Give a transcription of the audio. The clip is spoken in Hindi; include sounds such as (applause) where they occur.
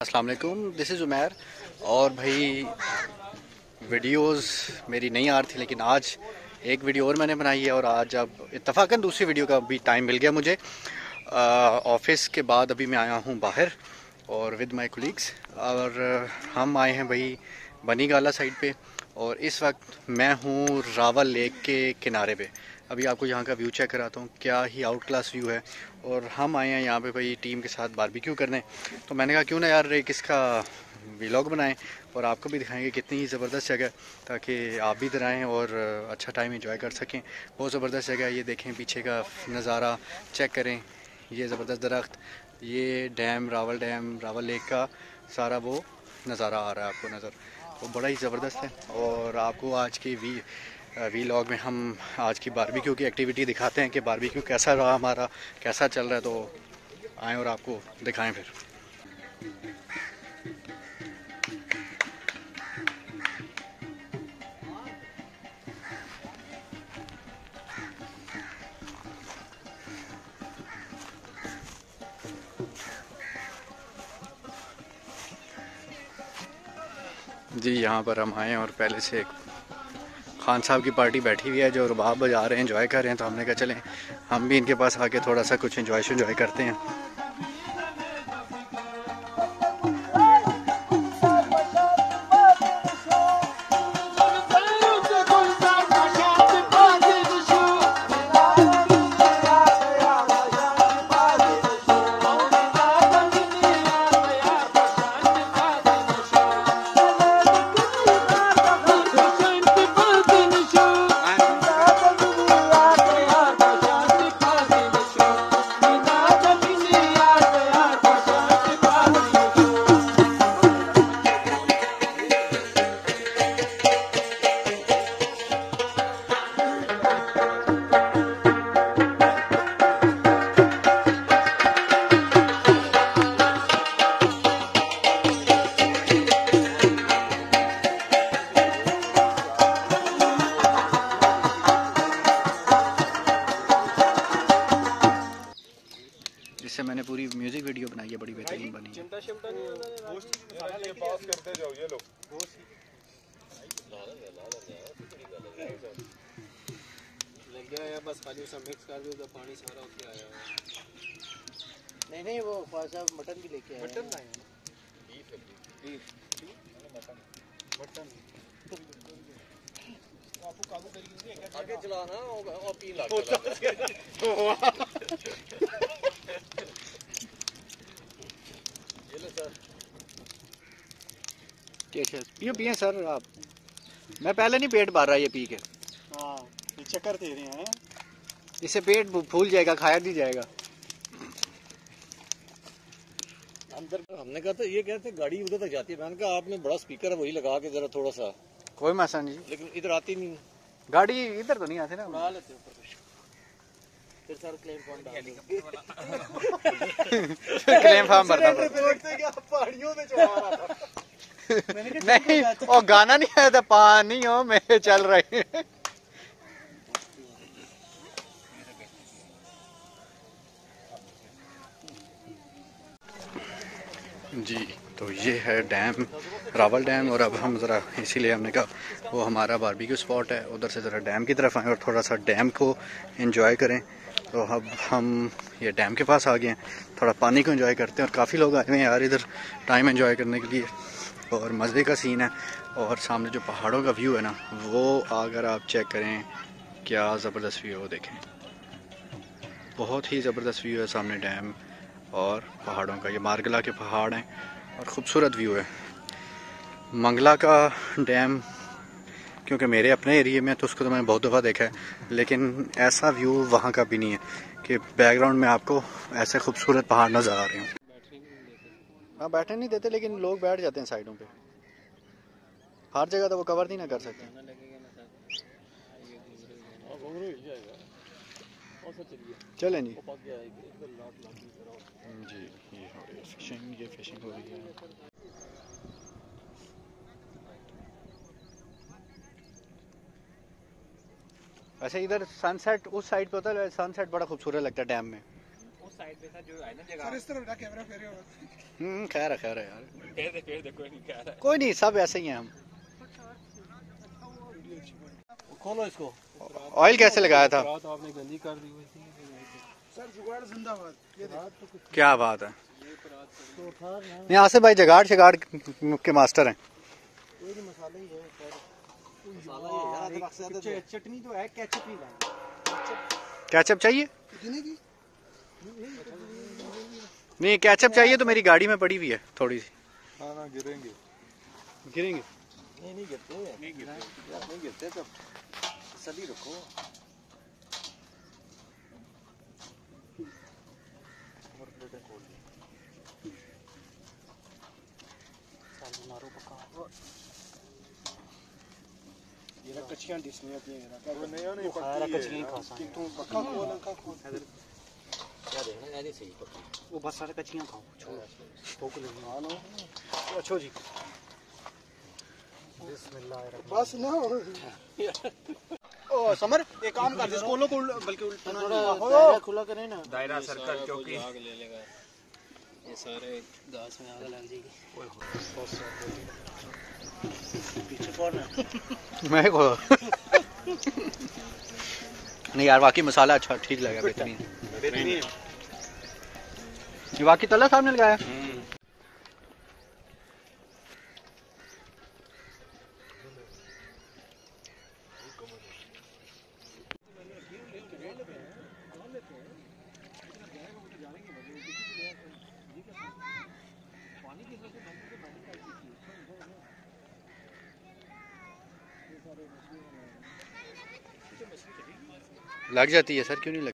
वालेकुम दिस इज़ उमैर। और भाई वीडियोस मेरी नहीं आ रही थी, लेकिन आज एक वीडियो और मैंने बनाई है, और आज अब इतफाक़न दूसरी वीडियो का भी टाइम मिल गया मुझे। ऑफ़िस के बाद अभी मैं आया हूँ बाहर, और विद माय कोलीग्स और, हम आए हैं भाई बनी गाला साइड पे, और इस वक्त मैं हूँ रावल लेक के किनारे पे। अभी आपको यहाँ का व्यू चेक कराता हूँ, क्या ही आउट क्लास व्यू है। और हम आए हैं यहाँ पे भाई टीम के साथ बारबेक्यू करने। तो मैंने कहा, क्यों ना यार एक इसका व्लॉग बनाएँ और आपको भी दिखाएँगे कितनी ही ज़बरदस्त जगह ताकि आप भी इधर आएँ और अच्छा टाइम इंजॉय कर सकें। बहुत ज़बरदस्त जगह ये देखें पीछे का नज़ारा चेक करें, ये ज़बरदस्त दरख्त, ये dam Rawal dam Rawal lake का सारा वो नज़ारा आ रहा है आपको नज़र। वो बड़ा ही ज़बरदस्त है और आपको आज की वी वी लॉग में हम आज की बारबेक्यू की एक्टिविटी दिखाते हैं कि बारबेक्यू कैसा रहा हमारा, कैसा चल रहा है तो आएँ और आपको दिखाएँ फिर। जी, यहाँ पर हम आए और पहले से खान साहब की पार्टी बैठी हुई है, जो रुबाब बजा रहे हैं इंजॉय कर रहे हैं तो हमने कहा चलें, हम भी इनके पास आके थोड़ा सा कुछ इन्जॉय शंजॉय करते हैं। जिससे मैंने पूरी म्यूज़िक वीडियो बनाई है बड़ी बेहतरीन बनी है। लग गया बस खाली उसे मिक्स कर दो तो पानी सारा उसके आया नहीं नहीं वो साहब मटन भी लेके आए मटन लाए हैं बीफ मटन आपको आगे चलाना और तीन लाख (laughs) (laughs) (laughs) ये लो सर पियो पिए सर आप। मैं पहले नहीं पेट भर रहा ये पी के। हाँ ये चक्कर दे रहे हैं। इससे पेट फूल जाएगा खाया नहीं जाएगा। अंदर हमने कहा था ये कहते गाड़ी उधर तक जाती है। मैंने कहा आपने बड़ा स्पीकर है वही लगा के जरा थोड़ा सा। कोई मसा नहीं। लेकिन इधर आती नहीं गाड़ी इधर तो नहीं आती ना। उड़ा लेते ऊपर फिर सर क्लेम फॉर्म डाल दो। (laughs) क्लेम फार्म भरना पड़ता (laughs) पहाड़ियों में चढ़ा रहा था। नहीं वो गाना नहीं आया था पानी हो में चल रही जी तो ये है डैम रावल डैम और अब हम ज़रा इसीलिए हमने कहा वो हमारा बारबेक्यू स्पॉट है उधर से ज़रा डैम की तरफ़ आए और थोड़ा सा डैम को एंजॉय करें। तो अब हम ये डैम के पास आ गए हैं थोड़ा पानी को एंजॉय करते हैं और काफ़ी लोग आए हुए हैं यार इधर टाइम एंजॉय करने के लिए। और मज़े का सीन है। और सामने जो पहाड़ों का व्यू है ना, वो अगर आप चेक करें, क्या ज़बरदस्त व्यू है वो देखें। बहुत ही ज़बरदस्त व्यू है सामने डैम और पहाड़ों का। ये मारगला के पहाड़ हैं और ख़ूबसूरत व्यू है। मंगला का डैम क्योंकि मेरे अपने एरिए में तो उसको तो मैंने बहुत दफ़ा देखा है, लेकिन ऐसा व्यू वहाँ का भी नहीं है कि बैकग्राउंड में आपको ऐसे खूबसूरत पहाड़ नज़र आ रहे हों। हाँ बैठने नहीं देते लेकिन लोग बैठ जाते हैं साइडों पे। हर जगह तो वो कवर नहीं ना कर सकते। चलें जी। जी ये हो रही है फिशिंग ये फिशिंग हो रही है। वैसे इधर सनसेट उस साइड पे होता है सनसेट बड़ा खूबसूरत लगता है डैम में। साइड पे था जो है ना जगह। सर इस तरफ़ ना कैमरा फेरे हो। हम्म खैर है खैर है यार। फेर (laughs) दे फेर दे कोई नहीं कह रहा कोई नहीं सब ऐसे ही हैं हम। खोलो इसको। ऑयल कैसे लगाया था? रात आपने गंदी कर दी हुई थी। सर जुगाड़ जिंदाबाद। ये देखो। क्या बात है। नहीं आसिफ भाई जगाड़ शगाड़ के मास्टर हैं। चटनी तो है केचप कैचअप चाहिए? नहीं कैचअप चाहिए तो मेरी गाड़ी में पड़ी हुई है थोड़ी सी। हाँ ना गिरेंगे। गिरेंगे? नहीं नहीं गिरते नहीं गिरते। नहीं गिरते तो सभी रखो। ये कच्चियाँ डिसनी होती हैं वो नहीं नहीं खाया कचरी खा कि तू पक्का खोल अंका खोल। क्या देखना ऐसे सही पक्की वो बस सारे कच्चियाँ खाओ। छोड़। भूख लगी। हाँ नो अच्छो जी। बस ना ओ समर एक काम कर इसको लो को बल्कि उल्टा खुला करें ना। दायरा सर्कल चौकी। आग ले लेगा। ये सारे घास में आग लग जाएगी। पीछे कौन है? मैं को नहीं यार वाकई मसाला अच्छा ठीक लगा बेहतरीन। बेहतरीन वाकई तला साहब ने लगाया लग जाती है सर क्यों नहीं लग